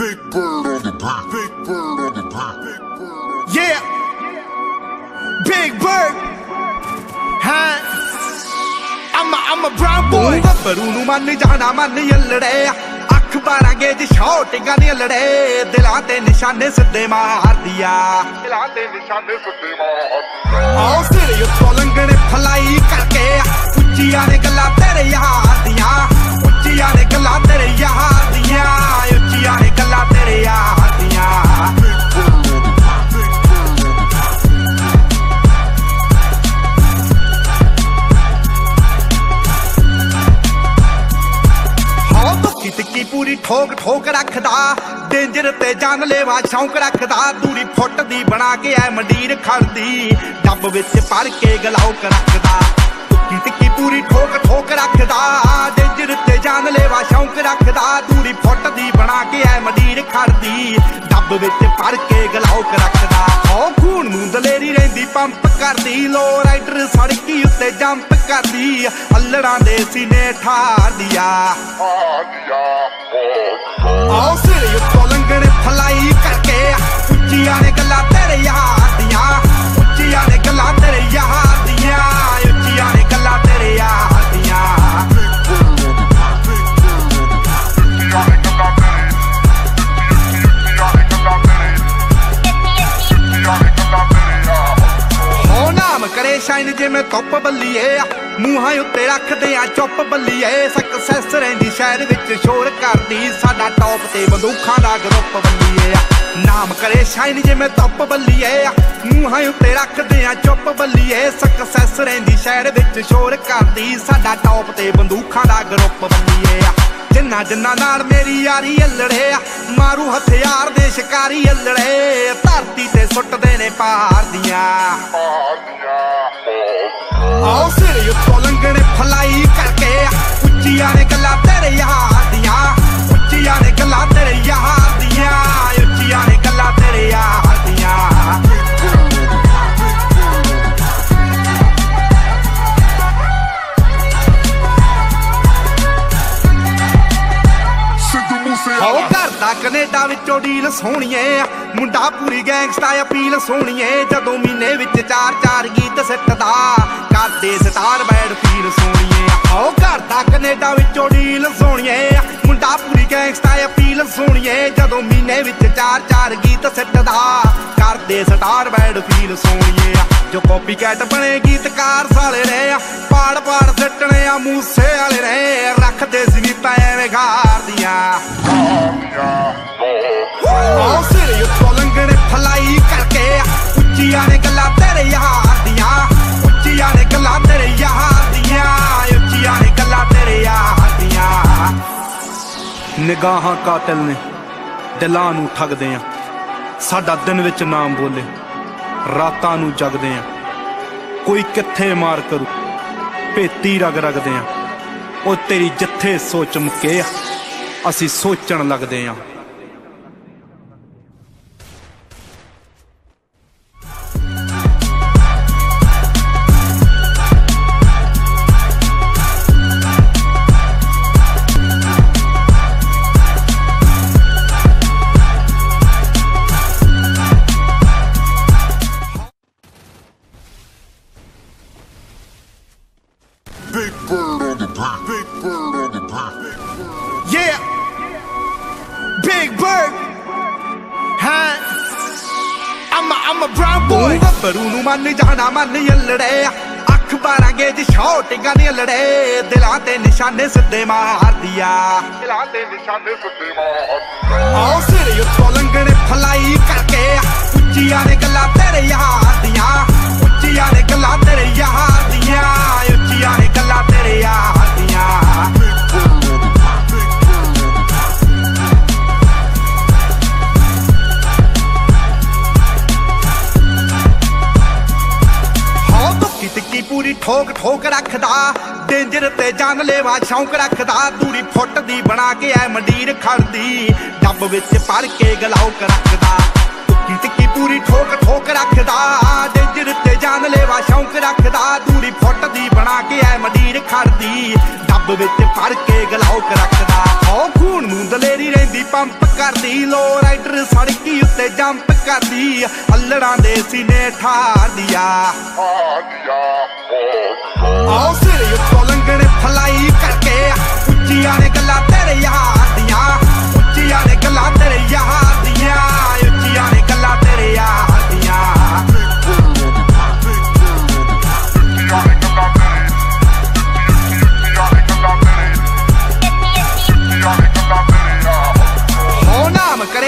Big bird on the beat. Big bird on the beat. Yeah. Big Bird. Huh? I'm a, I'm a brown boy. ਗੱਭਰੂ ਨੂੰ ਮੰਨ ਜਾਣਾ ਮੰਨ ਯੱਲੜੇ ਅੱਖ ਬਾਰਾਂ ਗੇਜ ਸ਼ਾਟਿੰਗਾਂ ਦੀਆਂ ਲੜੇ ਦਿਲਾਂ ਤੇ ਨਿਸ਼ਾਨੇ ਸਿੱਧੇ ਮਾਰਦੀ ਆ ਦਿਲਾਂ ਦੇ ਨਿਸ਼ਾਨੇ ਸਿੱਧੇ ਮਾਰ ਆਓ ਸਿਰ ਉੱਤੋਂ ਲੰਘਣੇ ਫਲਾਈ ਕਰਕੇ ਉੱਚੀਆਂ ਨੇ ਗੱਲਾਂ ਤੇਰੇ ਯਾਰ ਦੀਆਂ ਉੱਚੀਆਂ ਨੇ ਗੱਲਾਂ ਤੇਰੇ ਯਾਰ ਦੀਆਂ ਠੋਕ ਰੱਖਦਾ, ਡੇਂਜਰ ਤੇ ਜਾਨ ਲੈਵਾ ਸ਼ੌਂਕ ਰੱਖਦਾ। ਦੂਰੀ ਫੁੱਟ ਦੀ ਬਣਾ ਕੇ ਐ ਮੰਡੀਰ ਖੜਦੀ ਡੱਬ ਵਿੱਚ ਭਰ ਕੇ ਗਲਾਉਕ ਰੱਖਦਾ। ਧੁੱਕੀ ਤਿੱਕੀ ਪੂਰੀ ਠੋਕ ਠੋਕ ਰੱਖਦਾ, ਡੇਂਜਰ ਤੇ ਜਾਨ ਲੈਵਾ ਸ਼ੌਂਕ ਰੱਖਦਾ। ਦੂਰੀ ਫੁੱਟ ਦੀ ਬਣਾ ਕੇ ਐ ਮੰਡੀਰ ਖੜਦੀ ਡੱਬ ਵਿੱਚ ਭਰ ਕੇ ਗਲਾਉਕ ਰੱਖਦਾ। ਹੋ ਨੂੰ ਦਲੇਰੀ ਰਹਿੰਦੀ, ਪੰਪ ਕਰਦੀ ਲੋ ਰਾਈਡਰ ਸੜਕੀ ਉੱਤੇ ਜੰਪ ਕਰਦੀ ਅల్లੜਾਂ ਦੇ ਸੀਨੇ ਠਾਰਦੀ ਆ ਆਦੀਆ ਆਓ ਸਿਰ ਉੱਤੋਂ ਲੰਘਣੇ, ਫਲਾਈ ਕਰਕੇ ਉੱਚੀਆਂ ਨੇ ਗੱਲਾਂ ਨਾਮ ਸ਼ਾਈਨ ਜਿਵੇਂ ਧੁੱਪ ਬੱਲੀਏ ਮੂੰਹਾਂ ਉੱਤੇ ਰੱਖਦੇ ਆ, ਚੁੱਪ ਬੱਲੀਏ। ਸਕਸੈਸ ਰਹਿੰਦੀ ਸ਼ਹਿਰ ਵਿੱਚ, ਸ਼ੋਰ ਕਰਦੀ ਸਾਡਾ ਟੌਪ ਤੇ। ਬੰਦੂਖਾਂ ਦਾ ਗਰੁੱਪ ਬੱਲੀਏ ਨਾਮ ਕਰੇ ਸ਼ਾਈਨ ਜਿਵੇਂ ਧੁੱਪ ਬੱਲੀਏ ਆ। ਮੂੰਹਾਂ ਉੱਤੇ ਰੱਖਦੇ ਆ, ਚੁੱਪ ਬੱਲੀਏ। ਸਕਸੈਸ ਰਹਿੰਦੀ ਸ਼ਹਿਰ ਵਿੱਚ, ਸ਼ੋਰ ਕਰਦੀ ਸਾਡਾ ਟੌਪ ਤੇ। ਬੰਦੂਖਾਂ ਦਾ ਗਰੁੱਪ ਬੱਲੀਏ ਜਿੰਨਾ ਜਿੰਨਾ ਨਾਲ ਮੇਰੀ ਯਾਰੀ ਅਲੜੇ ਮਾਰੂ ਹਥਿਆਰ ਦੇ ਸ਼ਿਕਾਰੀ ਅਲੜੇ ਧਰਤੀ ਤੇ ਸੁੱਟਦੇ ਨੇ ਪਾਰ ਦੀਆਂ। ਆਓ ਸਿਰ ਉੱਤੋਂ ਡੀਲ ਸੋਹਣੀਏ। ਮੁੰਡਾ ਪੂਰੀ ਗੈਂਗਸਟਾ ਅਪੀਲ ਸੋਹਣੀਏ। ਜਦੋਂ ਮਹੀਨੇ ਵਿੱਚ ਚਾਰ ਚਾਰ ਗੀਤ ਸਿੱਟਦਾ ਕਰਦੇ ਸਟਾਰ ਬੈਡ ਫੀਲ ਸੋਹਣੀਏ। ਆਓ ਘਰ ਦਾ ਕੈਨੇਡਾ ਵਿੱਚੋਂ ਡੀਲ ਸੋਹਣੀਏ। ਗੈਂਗਸਟਾ ਅਪੀਲ ਸੋਹਣੀਏ ਜਦੋਂ ਮਹੀਨੇ ਵਿੱਚ ਚਾਰ ਚਾਰ ਗੀਤ ਸਿੱਟਦਾ। ਕਰਦੇ ਸਟਾਰ ਬੈਡ ਫੀਲ ਸੋਹਣੀਏ ਜੋ ਕਾਪੀ ਕੈਟ ਬਣੇ ਗੀਤਕਾਰ ਸਾਲੇ ਨੇ, ਪਾੜ ਪਾੜ ਸਿੱਟਣੇ ਆ ਮੂਸੇ ਵਾਲੇ ਨੇ। ਰੱਖਦੇ ਸੀ ਐਵੇਂ ਗਾਰਦੀਆਂ ਆਦੀਆ ਆਓ ਸਿਰ ਉੱਤੋਂ ਫਲਾਈ ਕਰਕੇ, ਉੱਚੀਆਂ ਨੇ ਗੱਲਾਂ ਤੇਰੇ ਯਾਰ ਦੀਆਂ। ਉੱਚੀਆਂ ਨੇ ਗੱਲਾਂ ਤੇਰੇ ਯਾਰ ਦੀਆਂ। ਉੱਚੀਆਂ ਨੇ ਗੱਲਾਂ ਤੇਰੇ ਯਾਰ ਨਿਗਾਹਾਂ ਕਾਤਲ ਨੇ, ਦਿਲਾਂ ਨੂੰ ਠੱਗਦੇ ਆ। ਸਾਡਾ ਦਿਨ ਵਿੱਚ ਨਾਮ ਬੋਲੇ, ਰਾਤਾਂ ਨੂੰ ਜਗਦੇ ਆ। ਕੋਈ ਕਿੱਥੇ ਮਾਰ ਕਰੂ, ਭੇਤੀ ਰਗ ਰਗਦੇ ਆ। ਉਹ ਤੇਰੀ ਜਿੱਥੇ ਸੋਚ ਮੁਕੇ ਆ, ਅਸੀਂ ਸੋਚਣ ਲੱਗਦੇ ਆ। ਮੰਨ ਜਾਣਾ, ਮੰਨ ਯੱਲੜੇ ਅੱਖ ਬਾਰਾਂ ਗੇਜ ਸ਼ਾਟਿੰਗਾਂ ਦੀਆਂ ਲੜੇ ਦਿਲਾਂ ਤੇ ਨਿਸ਼ਾਨੇ ਸਿੱਧੇ ਮਾਰਦੀ ਦਿਲਾਂ ਦੇ ਨਿਸ਼ਾਨੇ ਸਿੱਧੇ ਮਾਰ ਆਓ ਸਿਰ ਉੱਤੋਂ ਲੰਘਣੇ ਫਲਾਈ ਕਰਕੇ ਉੱਚੀਆਂ ਨੇ ਗੱਲਾਂ ਤੇਰੇ ਯਾਰ ਦੀਆਂ। ਉੱਚੀਆਂ ਨੇ ਗੱਲਾਂ ਤੇਰੇ ਯਾਰ ਦੀਆਂ। ਰੱਖਦਾ। ਡੇਂਜਰ ਤੇ ਜਾਨ ਲੈਵਾ ਸ਼ੌਂਕ ਰੱਖਦਾ। ਦੂਰੀ ਫੁੱਟ ਦੀ ਬਣਾ ਕੇ ਐ ਮੰਡੀਰ ਖੜਦੀ। ਡੱਬ ਵਿੱਚ ਭਰ ਕੇ ਗਲਾਉਕ ਰੱਖਦਾ। ਧੁੱਕੀ ਤਿੱਕੀ ਪੂਰੀ ਠੋਕ ਠੋਕ ਰੱਖਦਾ। ਡੇਂਜਰ ਤੇ ਜਾਨ ਲੈਵਾ ਸ਼ੌਂਕ ਰੱਖਦਾ। ਦੂਰੀ ਫੁੱਟ ਦੀ ਬਣਾ ਕੇ ਐ ਮੰਡੀਰ ਖੜਦੀ। ਡੱਬ ਵਿੱਚ ਭਰ ਕੇ ਗਲਾਉਕ ਰੱਖਦਾ। ਹੋ ਖੂਨ ਨੂੰ ਦਲੇਰੀ ਰਹਿੰਦੀ, ਪੰਪ ਕਰਦੀ ਲੋ ਰਾਈਡਰ ਸੜਕੀ ਉੱਤੇ ਜੰਪ ਕਰਦੀ, ਅਲੜਾਂ ਦੇ ਸੀਨੇ ਠਾਰਦੀਆ ਆਓ ਸਿਰ ਉੱਤੋਂ ਲੰਘਣੇ ਫਲਾਈ ਕਰਕੇ, ਉੱਚੀਆਂ ਨੇ ਗੱਲਾਂ ਤੇਰੇ ਯਾਰ ਦੀਆਂ, ਉੱਚੀਆਂ ਨੇ ਗੱਲਾਂ ਤੇਰੇ ਯਾਰ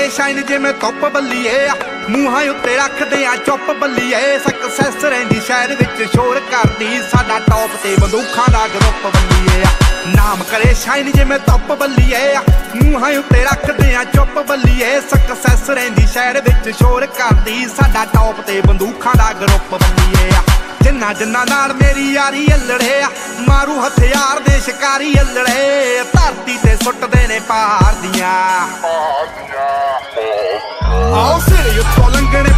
ਨਾਮ ਸ਼ਾਈਨ ਜਿਵੇਂ ਧੁੱਪ ਬੱਲੀਏ ਮੂੰਹਾਂ ਉੱਤੇ ਰੱਖਦੇ ਆ, ਚੁੱਪ ਬੱਲੀਏ। ਸਕਸੈਸ ਰਹਿੰਦੀ ਸ਼ਹਿਰ ਵਿੱਚ ਸ਼ੋਰ ਕਰਦੀ। ਸਾਡਾ ਟੌਪ ਤੇ ਬੰਦੂਖਾਂ ਦਾ ਗਰੁੱਪ ਬੱਲੀਏ ਨਾਮ ਕਰੇ ਸ਼ਾਈਨ ਜਿਵੇਂ ਧੁੱਪ ਬੱਲੀਏ ਮੂੰਹਾਂ ਉੱਤੇ ਰੱਖਦੇ ਆ, ਚੁੱਪ ਬੱਲੀਏ। ਸਕਸੈਸ ਰਹਿੰਦੀ ਸ਼ਹਿਰ ਵਿੱਚ ਸ਼ੋਰ ਕਰਦੀ। ਸਾਡਾ ਟੌਪ ਤੇ ਬੰਦੂਖਾਂ ਦਾ ਗਰੁੱਪ ਬੱਲੀਏ ਜਿੰਨਾ ਜਿੰਨਾ ਨਾਲ ਮੇਰੀ ਯਾਰੀ ਅਲੜੇ ਆ ਮਾਰੂ ਹਥਿਆਰ ਦੇ ਸ਼ਿਕਾਰੀ ਅਲੜੇ ਧਰਤੀ ਤੇ ਸੁੱਟਦੇ ਨੇ ਪਹਾੜ ਦੀਆਂ। ਆਓ ਸਿਰ ਉੱਤੋਂ ਲੰਘਣੇ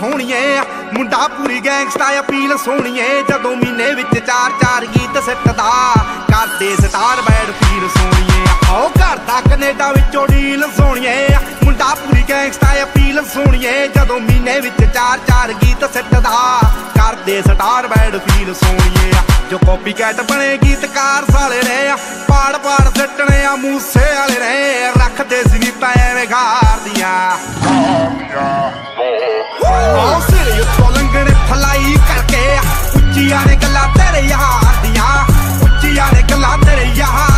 ਸੋਹਣੀਏ, ਮੁੰਡਾ ਪੂਰੀ ਗੈਂਗਸਟਾ ਅਪੀਲ ਸੋਹਣੀਏ, ਜਦੋਂ ਮਹੀਨੇ ਵਿੱਚ ਚਾਰ ਚਾਰ ਗੀਤ ਸਿੱਟਦਾ। ਕਰਦੇ ਸਟਾਰ ਬੈਡ ਫੀਲ ਸੋਹਣੀਏ। ਆਓ ਘਰ ਦਾ ਕੈਨੇਡਾ ਵਿੱਚੋਂ ਡੀਲ ਸੋਹਣੀਏ, ਮੁੰਡਾ ਪੂਰੀ ਗੈਂਗਸਟਾ ਅਪੀਲ ਸੋਹਣੀਏ ਜਦੋਂ ਮਹੀਨੇ ਵਿੱਚ ਚਾਰ ਚਾਰ ਗੀਤ ਸਿੱਟਦਾ। ਕਰਦੇ ਸਟਾਰ ਬੈਡ ਫੀਲ ਸੋਹਣੀਏ ਜੋ ਕਾਪੀ ਕੈਟ ਬਣੇ ਗੀਤਕਾਰ ਸਾਲੇ ਨੇ ਆ। ਪਾੜ ਪਾੜ ਸਿੱਟਣੇ ਆ, ਮੂਸੇ ਵਾਲੇ ਨੇ ਰੱਖਦੇ ਸੀ ਐਵੇਂ ਗਾਰਦੀਆਂ। ਆਓ ਸਿਰ ਉੱਤੋਂ ਲੰਘਣੇ ਫਲਾਈ ਕਰਕੇ ਉੱਚੀਆਂ ਨੇ ਗੱਲਾਂ ਤੇਰੇ ਯਾਰ ਦੀਆਂ, ਉੱਚੀਆਂ ਨੇ ਗੱਲਾਂ ਤੇਰੇ ਯਾਰ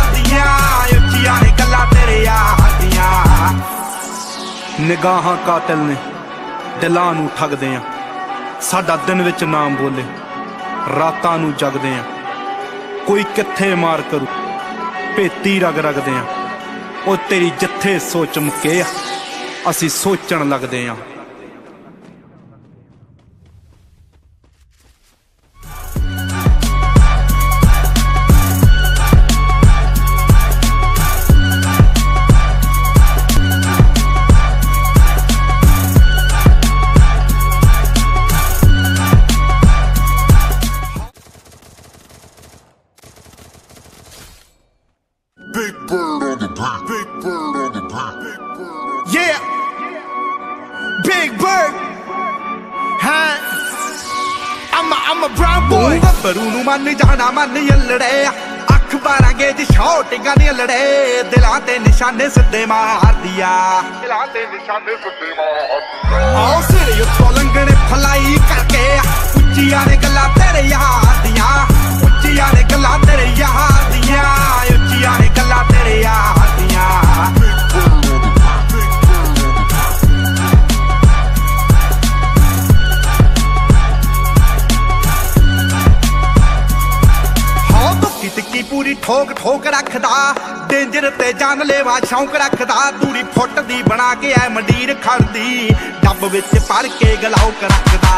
ਨਿਗਾਹਾਂ ਕਾਤਲ ਨੇ, ਦਿਲਾਂ ਨੂੰ ਠੱਗਦੇ ਆ। ਸਾਡਾ ਦਿਨ ਵਿੱਚ ਨਾਮ ਬੋਲੇ, ਰਾਤਾਂ ਨੂੰ ਜਗਦੇ ਆ। ਕੋਈ ਕਿੱਥੇ ਮਾਰ ਕਰੂ, ਭੇਤੀ ਰਗ ਰਗਦੇ ਆ। ਉਹ ਤੇਰੀ ਜਿੱਥੇ ਸੋਚ ਮੁਕੇ ਆ, ਅਸੀਂ ਸੋਚਣ ਲੱਗਦੇ ਆ। Bird. ਹਾਂ I'm a, I'm a brown ਨੂੰ ਮੰਨ ਜਾਣਾ ਮੰਨ ਯੱਲੜੇ ਅੱਖ ਬਾਰਾਂਗੇ ਜੀ ਸ਼ੌਟਿੰਗਾਂ ਦੀਆਂ ਲੜੇ ਦਿਲਾਂ ਤੇ ਨਿਸ਼ਾਨੇ ਸਿੱਧੇ ਮਾਰਦੀਆ। ਦਿਲਾਂ ਤੇ ਨਿਸ਼ਾਨੇ ਸੁੱਤੇ ਮਾਰ ਆਓ ਸਿਰ ਉੱਤੋਂ ਲੰਘਣੇ ਫਲਾਈ ਕਰਕੇ ਉੱਚੀਆਂ ਨੇ ਗੱਲਾਂ ਤੇਰੇ ਯਾਰ ਦੀਆਂ। ਉੱਚੀਆਂ ਨੇ ਗੱਲਾਂ ਤੇਰੇ ਯਾਰ ਦੀਆਂ। ਠੋਕ ਰੱਖਦਾ, ਡੇਂਜਰ ਤੇ ਜਾਨ ਲੈਵਾ ਸ਼ੌਂਕ ਰੱਖਦਾ। ਦੂਰੀ ਫੁੱਟ ਦੀ ਬਣਾ ਕੇ ਐ ਮੰਡੀਰ ਖੜਦੀ ਡੱਬ ਵਿੱਚ ਭਰ ਕੇ ਗਲਾਉਕ ਰੱਖਦਾ।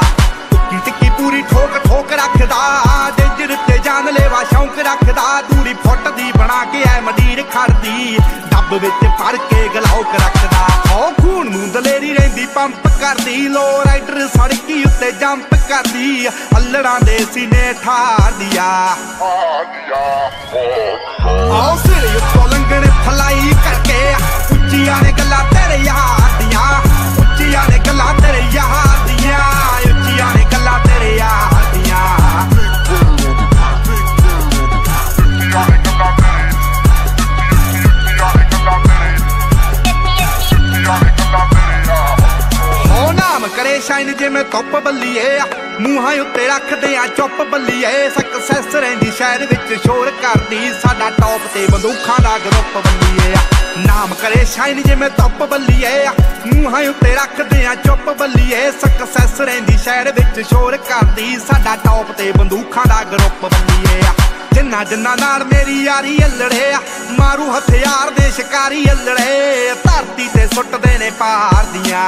ਟਿੱਕੀ ਤਿੱਕੀ ਪੂਰੀ ਠੋਕ ਠੋਕ ਰੱਖਦਾ, ਡੇਂਜਰ ਤੇ ਜਾਨ ਲੈਵਾ ਸ਼ੌਂਕ ਰੱਖਦਾ। ਦੂਰੀ ਫੁੱਟ ਦੀ ਬਣਾ ਕੇ ਐ ਮੰਡੀਰ ਖੜਦੀ ਡੱਬ ਵਿੱਚ ਭਰ ਕੇ ਗਲਾਉਕ ਰੱਖਦਾ। ਹੋ ਖੂਨ ਮੁੰਦਲੇ ਪੰਪ ਕਰਦੀ ਲੋ ਰਾਈਡਰ ਸੜਕੀ ਉੱਤੇ ਜੰਪ ਕਰਦੀ, ਅਲੜਾਂ ਦੇ ਸੀਨੇ ਠਾਰਦੀਆ। ਆਓ ਸਿਰ ਉੱਤੋਂ ਲੰਘਣੇ ਫਲਾਈ ਕਰਕੇ, ਉੱਚੀਆਂ ਨੇ ਗੱਲਾਂ ਤੇਰੇ ਯਾਰ ਦੀਆਂ, ਉੱਚੀਆਂ ਨੇ ਗੱਲਾਂ ਨਾਮ ਸ਼ਾਈਨ ਜਿਵੇਂ ਧੁੱਪ ਬੱਲੀਏ, ਮੂੰਹਾਂ ਉੱਤੇ ਰੱਖਦੇ ਆ ਚੁੱਪ ਬੱਲੀਏ। ਸਕਸੈਸ ਰਹਿੰਦੀ ਸ਼ਹਿਰ ਵਿੱਚ, ਸ਼ੋਰ ਕਰਦੀ ਸਾਡਾ ਟੌਪ ਤੇ ਬੰਦੂਖਾਂ ਦਾ ਗਰੁੱਪ ਬੱਲੀਏ। ਨਾਮ ਕਰੇ ਸ਼ਾਈਨ ਜਿਵੇਂ ਧੁੱਪ ਬੱਲੀਏ, ਮੂੰਹਾਂ ਉੱਤੇ ਰੱਖਦੇ ਆ ਚੁੱਪ ਬੱਲੀਏ। ਸਕਸੈਸ ਰਹਿੰਦੀ ਸ਼ਹਿਰ ਵਿੱਚ, ਸ਼ੋਰ ਕਰਦੀ ਸਾਡਾ ਟੌਪ ਤੇ ਬੰਦੂਖਾਂ ਦਾ ਗਰੁੱਪ ਬੱਲੀਏ। ਜਿੰਨਾ ਜਿੰਨਾ ਨਾਲ ਮੇਰੀ ਯਾਰੀ ਅਲੜੇ ਆ ਮਾਰੂ ਹਥਿਆਰ ਦੇ ਸ਼ਿਕਾਰੀ ਅਲੜੇ ਧਰਤੀ ਤੇ ਸੁੱਟਦੇ ਨੇ ਪਹਾੜ ਦੀਆਂ।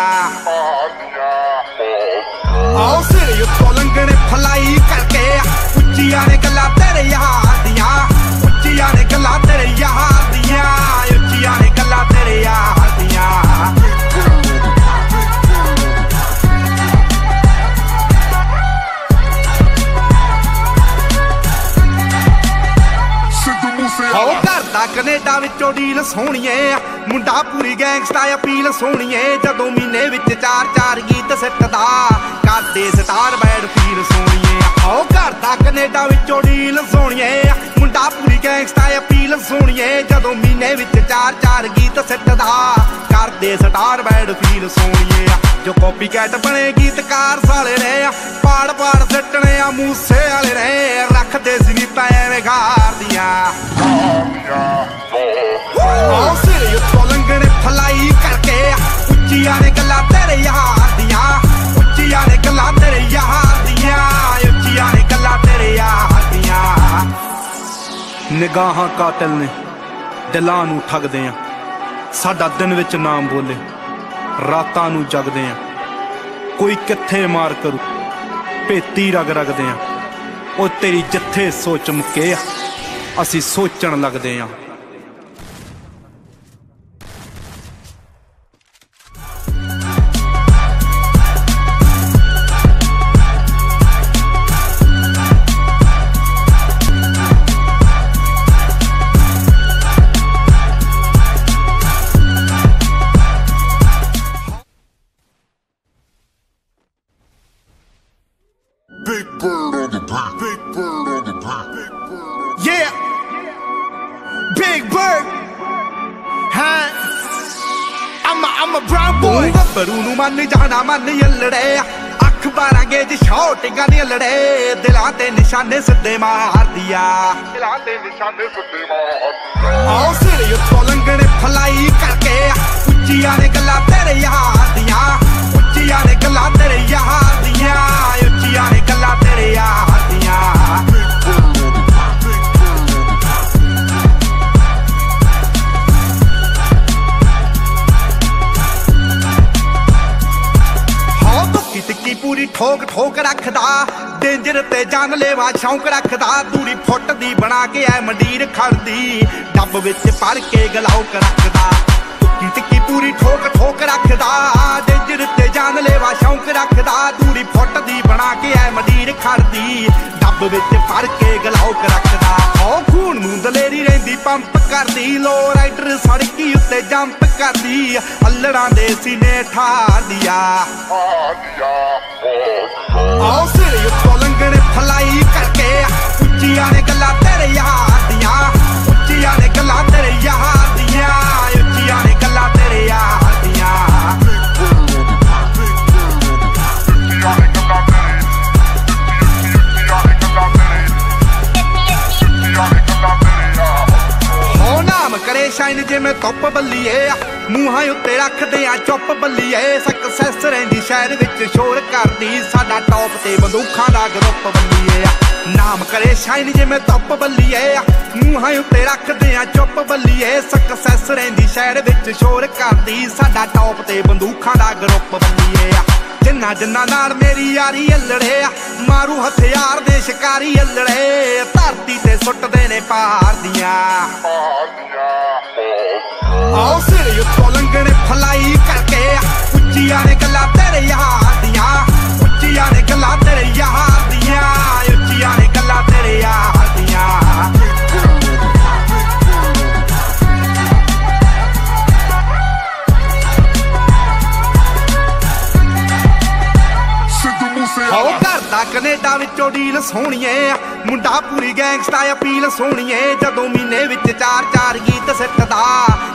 ਆਓ ਸਿਰ ਉੱਤੋਂ ਲੰਘਣੇ ਸੋਹਣੀਏ। ਮੁੰਡਾ ਪੂਰੀ ਗੈਂਗਸਟਾ ਅਪੀਲ ਸੋਹਣੀਏ। ਜਦੋਂ ਮਹੀਨੇ ਵਿੱਚ ਚਾਰ ਚਾਰ ਗੀਤ ਸਿੱਟਦਾ ਕਰਦੇ ਸਟਾਰ ਬੈਡ ਫੀਲ ਸੋਹਣੀਏ। ਆਓ ਘਰ ਦਾ ਕੈਨੇਡਾ ਵਿੱਚੋਂ ਡੀਲ ਮੁੰਡਾ ਪੂਰੀ ਗੈਂਗਸਟਾ ਅਪੀਲ ਸੋਹਣੀਏ ਜਦੋਂ ਮਹੀਨੇ ਵਿੱਚ ਚਾਰ ਚਾਰ ਗੀਤ ਸਿੱਟਦਾ ਕਰਦੇ ਸਟਾਰ ਬੈਡ ਫੀਲ ਸੋਹਣੀਏ ਜੋ ਕਾਪੀ ਕੈਟ ਬਣੇ ਗੀਤਕਾਰ ਸਾਲੇ ਨੇ ਪਾੜ ਪਾੜ ਸਿੱਟਣੇ ਆ, ਮੂਸੇ ਵਾਲੇ ਨੇ ਰੱਖਦੇ ਸੀ ਨਹੀਂ ਪੈਵੇਂ ਘਾਰਦੀਆਂ ਆਹ ਸਿਰੇ ਉੱਤੋਂ ਲੰਘਣੇ ਫਲਾਈ ਕਰਕੇ ਉੱਚੀਆਂ ਨੇ ਗੱਲਾਂ ਤੇਰੇ ਯਾਰ ਦੀਆਂ। ਉੱਚੀਆਂ ਨੇ ਗੱਲਾਂ ਤੇਰੇ ਯਾਰ ਦੀਆਂ। ਉੱਚੀਆਂ ਨੇ ਗੱਲਾਂ ਤੇਰੇ ਯਾਰ ਨਿਗਾਹਾਂ ਕਾਤਲ ਨੇ, ਦਿਲਾਂ ਨੂੰ ਠੱਗਦੇ ਆ। ਸਾਡਾ ਦਿਨ ਵਿੱਚ ਨਾਮ ਬੋਲੇ, ਰਾਤਾਂ ਨੂੰ ਜਗਦੇ ਆ। ਕੋਈ ਕਿੱਥੇ ਮਾਰ ਕਰੂ, ਭੇਤੀ ਰਗ ਰਗਦੇ ਆ। ਉਹ ਤੇਰੀ ਜਿੱਥੇ ਸੋਚ ਮੁੱਕੇ ਆ, ਅਸੀਂ ਸੋਚਣ ਲੱਗਦੇ ਆ। ਗੱਭਰੂ ਨੂੰ ਮੰਨ ਜਾਣਾ ਮੰਨ ਯੱਲੜੇ। ਅੱਖ ਬਾਰਾਂ ਗੇਜ ਸ਼ਾਟਿੰਗਾਂ ਨੇ ਲੜੇ ਦਿਲਾਂ ਤੇ ਨਿਸ਼ਾਨੇ ਸਿੱਧੇ ਮਾਰਦੀਆ। ਦਿਲਾਂ ਤੇ ਨਿਸ਼ਾਨੇ ਸੁੱਤੇ ਮਾਰ ਆਓ ਸਿਰੇ ਉੱਤੋਂ ਲੰਘਣੇ ਫਲਾਈ ਕਰਕੇ। ਉੱਚੀਆਂ ਨੇ ਗੱਲਾਂ ਤੇਰੇ ਯਾਰ। ਤੇ ਜਾਨ ਲੈਵਾ ਸ਼ੌਂਕ ਰੱਖਦਾ। ਦੂਰੀ ਫੁੱਟ ਦੀ ਬਣਾ ਕੇ ਐ ਮੰਡੀਰ ਖੜਦੀ। ਡੱਬ ਵਿੱਚ ਭਰ ਕੇ ਗਲਾਉਕ ਰੱਖਦਾ। ਧੁੱਕੀ ਟਿੱਕੀ ਪੂਰੀ ਠੋਕ ਠੋਕ ਰੱਖਦਾ। ਡੇਂਜਰ ਤੇ ਜਾਨ ਲੈਵਾ ਸ਼ੌਂਕ ਰੱਖਦਾ। ਦੂਰੀ ਫੁੱਟ ਦੀ ਬਣਾ ਕੇ ਐ ਮੰਡੀਰ ਖੜਦੀ। ਡੱਬ ਵਿੱਚ ਭਰ ਕੇ ਗਲਾਉਕ ਰੱਖਦਾ। ਹੋ ਖੂਨ ਨੂੰ ਦਲੇਰੀ ਰਹਿੰਦੀ, ਪੰਪ ਕਰਦੀ ਲੋ ਰਾਈਡਰ ਸੜਕੀ ਉੱਤੇ ਜੰਪ ਕਰਦੀ, ਅਲੜਾਂ ਦੇ ਸੀਨੇ ਠਾਰਦੀਆ ਆਦੀਆ ਆਓ ਸਿਰੇ ਉੱਤੋਂ ਲੰਘਣੇ ਫਲਾਈ ਕਰਕੇ, ਉੱਚੀਆਂ ਨੇ ਗੱਲਾਂ ਤੇਰੇ ਯਾਰ ਦੀਆਂ, ਉੱਚੀਆਂ ਨੇ ਗੱਲਾਂ ਤੇਰੇ ਯਾਰ ਨਾਮ ਸ਼ਾਈਨ ਜਿਵੇਂ ਧੁੱਪ ਬੱਲੀਏ। ਮੂੰਹਾਂ ਉੱਤੇ ਰੱਖਦੇ ਆ ਚੁੱਪ ਬੱਲੀਏ। ਸਕਸੈਸ ਰਹਿੰਦੀ ਸ਼ਹਿਰ ਵਿੱਚ ਸ਼ੋਰ ਕਰਦੀ। ਸਾਡਾ ਟੌਪ ਤੇ ਬੰਦੂਖਾਂ ਦਾ ਗਰੁੱਪ ਬੱਲੀਏ। ਨਾਮ ਕਰੇ ਸ਼ਾਈਨ ਜਿਵੇਂ ਧੁੱਪ ਬੱਲੀਏ। ਮੂੰਹਾਂ ਉੱਤੇ ਰੱਖਦੇ ਆ ਚੁੱਪ ਬੱਲੀਏ। ਸਕਸੈਸ ਰਹਿੰਦੀ ਸ਼ਹਿਰ ਵਿੱਚ ਸ਼ੋਰ ਕਰਦੀ। ਸਾਡਾ ਟੌਪ ਤੇ ਬੰਦੂਖਾਂ ਦਾ ਗਰੁੱਪ ਬੱਲੀਏ। ਜਿੰਨਾ ਜਿੰਨਾ ਨਾਲ ਮੇਰੀ ਯਾਰੀ ਅਲੜੇ ਆ ਮਾਰੂ ਹਥਿਆਰ ਦੇ ਸ਼ਿਕਾਰੀ ਅਲੜੇ ਧਰਤੀ ਤੇ ਸੁੱਟਦੇ ਨੇ ਪਹਾੜ ਦੀਆਂ। ਆਓ ਸਿਰੇ ਉੱਤੋਂ ਸੋਹਣੀਏ। ਮੁੰਡਾ ਪੂਰੀ ਗੈਂਗਸਟਾ ਅਪੀਲ ਸੋਹਣੀਏ। ਜਦੋਂ ਮਹੀਨੇ ਵਿੱਚ ਚਾਰ ਚਾਰ ਗੀਤ ਸਿੱਟਦਾ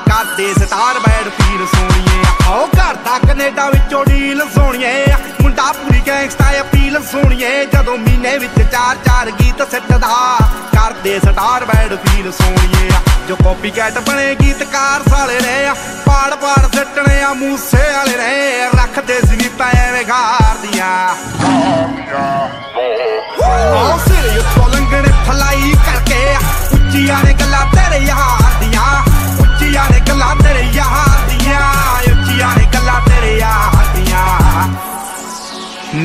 ਕਰਦੇ ਸਟਾਰ ਬੈਡ ਫੀਲ ਸੋਹਣੀਏ। ਹੋ ਘਰ ਦਾ ਕੈਨੇਡਾ ਵਿੱਚੋਂ ਡੀਲ ਸੋਹਣੀਏ। ਮੁੰਡਾ ਪੂਰੀ ਗੈਂਗਸਟਾ ਅਪੀਲ ਸੋਹਣੀਏ। ਜਦੋਂ ਮਹੀਨੇ ਵਿੱਚ ਚਾਰ ਚਾਰ ਗੀਤ ਸਿੱਟਦਾ ਕਰਦੇ ਸਟਾਰ ਬੈਡ ਫੀਲ ਸੋਹਣੀਏ। ਜੋ ਕਾਪੀ ਕੈਟ ਬਣੇ ਗੀਤਕਾਰ ਸਾਲੇ ਨੇ, ਪਾੜ ਪਾੜ ਸਿੱਟਣੇ ਆ ਮੂਸੇ ਵਾਲੇ ਨੇ।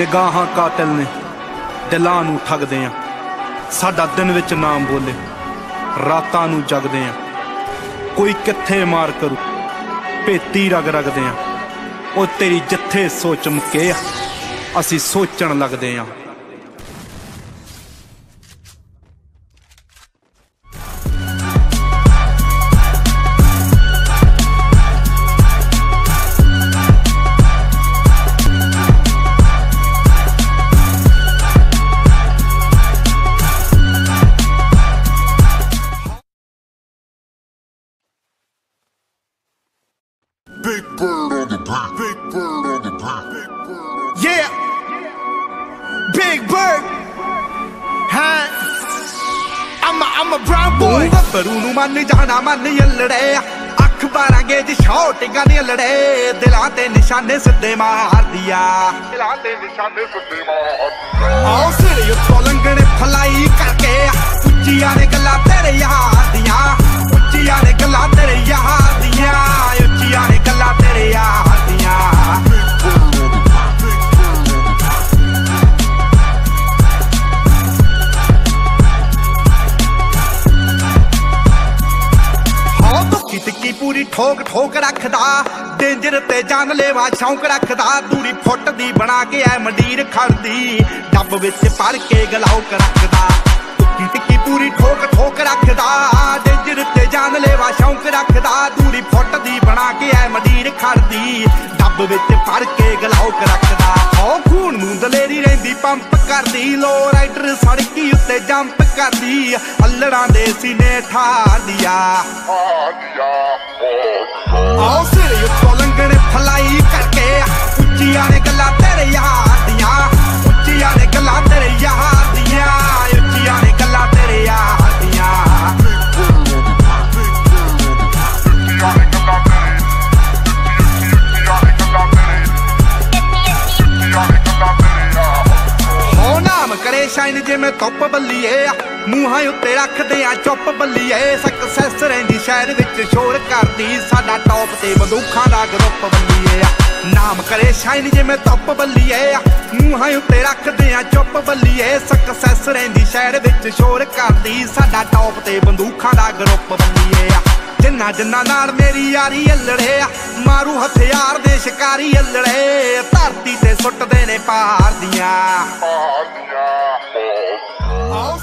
ਨਿਗਾਹਾਂ ਕਾਤਲ ਨੇ, ਦਿਲਾਂ ਨੂੰ ਠੱਗਦੇ ਆ। ਸਾਡਾ ਦਿਨ ਵਿੱਚ ਨਾਮ ਬੋਲੇ, ਰਾਤਾਂ ਨੂੰ ਜਗਦੇ ਆ। ਕੋਈ ਕਿੱਥੇ ਮਾਰ ਕਰੂ, ਭੇਤੀ ਰਗ ਰਗਦੇ ਆ। ਉਹ ਤੇਰੀ ਜਿੱਥੇ ਸੋਚ ਮੁੱਕੇ ਆ, ਅਸੀਂ ਸੋਚਣ ਲੱਗਦੇ ਆ। ਮੰਨ ਯੱਲੜੇ ਅੱਖ ਬਾਰਾਂਗੇ ਜੀ ਸ਼ੌਟਿੰਗਾਂ ਦੀਆਂ ਲੜੇ ਦਿਲਾਂ ਤੇ ਨਿਸ਼ਾਨੇ ਸਿੱਧੇ ਮਾਰਦੀਆ। ਦਿਲਾਂ ਦੇ ਨਿਸ਼ਾਨੇ ਸੁੱਤੇ ਮਾਰ ਆਓ ਸਿਰੇ ਉੱਤੋਂ ਲੰਘਣੇ ਫਲਾਈ ਕਰਕੇ। ਉੱਚੀਆਂ ਨੇ ਗੱਲਾਂ ਤੇਰੇ ਯਾਰ ਦੀਆਂ। ਉੱਚੀਆਂ ਨੇ ਗੱਲਾਂ ਤੇਰੇ ਯਾਰ ਰੱਖਦਾ। ਡੇਂਜਰ ਤੇ ਜਾਨ ਲੈਵਾ ਸ਼ੌਂਕ ਰੱਖਦਾ। ਦੂਰੀ ਫੁੱਟ ਦੀ ਬਣਾ ਕੇ ਐ ਮੰਡੀਰ ਖੜਦੀ ਡੱਬ ਵਿੱਚ ਭਰ ਕੇ ਗਲਾਉਕ ਰੱਖਦਾ। ਧੁੱਕੀ ਟਿੱਕੀ ਪੂਰੀ ਠੋਕ ਠੋਕ ਰੱਖਦਾ। ਡੇਂਜਰ ਤੇ ਜਾਨ ਲੈਵਾ ਸ਼ੌਂਕ ਰੱਖਦਾ। ਦੂਰੀ ਫੁੱਟ ਦੀ ਬਣਾ ਕੇ ਐ ਮੰਡੀਰ ਖੜਦੀ ਡੱਬ ਵਿੱਚ ਭਰ ਕੇ ਗਲਾਉਕ ਰੱਖਦਾ। ਹਾਂ ਖੂਨ ਨੂੰ ਦਲੇਰੀ ਰਹਿੰਦੀ ਪੰਪ ਕਰਦੀ ਲੋ ਰਾਈਡਰ ਸੜਕੀ ਉੱਤੇ ਜੰਪ ਕਰਦੀ ਅల్లੜਾਂ ਦੇ ਸੀਨੇ ਠਾਰਦੀਆ। ਆਦੀਆ ਓ ਆਓ ਸਿਰੇ ਉੱਤੋਂ ਲੰਘਣੇ ਫਲਾਈ ਕਰੇ ਸ਼ਾਈਨ ਜਿਵੇਂ ਧੁੱਪ ਬੱਲੀਏ। ਮੂੰਹਾਂ ਉੱਤੇ ਰੱਖਦੇ ਆ ਚੁੱਪ ਬੱਲੀਏ। ਸਕਸੈਸ ਰਹਿੰਦੀ ਸ਼ਹਿਰ ਵਿੱਚ ਸ਼ੋਰ ਕਰਦੀ। ਸਾਡਾ ਟੌਪ ਤੇ ਬੰਦੂਖਾਂ ਦਾ ਗਰੁੱਪ ਬੱਲੀਏ। ਨਾਮ ਕਰੇ ਸ਼ਾਈਨ ਜਿਵੇਂ ਧੁੱਪ ਬੱਲੀਏ। ਆ ਮੂੰਹਾਂ ਉੱਤੇ ਰੱਖਦੇ ਆ ਚੁੱਪ ਬੱਲੀਏ। ਸਕਸੈਸ ਰਹਿੰਦੀ ਸ਼ਹਿਰ ਵਿੱਚ ਸ਼ੋਰ ਕਰਦੀ। ਸਾਡਾ ਟੌਪ ਤੇ ਬੰਦੂਖਾਂ ਦਾ ਗਰੁੱਪ ਬੱਲੀਏ। ਜਿੰਨਾ ਜਿੰਨਾ ਨਾਲ ਮੇਰੀ ਯਾਰੀ ਅਲੜੇ ਆ ਮਾਰੂ ਹਥਿਆਰ ਦੇ ਸ਼ਿਕਾਰੀ ਅਲੜੇ ਧਰਤੀ ਤੇ ਸੁੱਟਦੇ ਨੇ ਪਾਰ ਦੀਆਂ। ਓ ਆਓ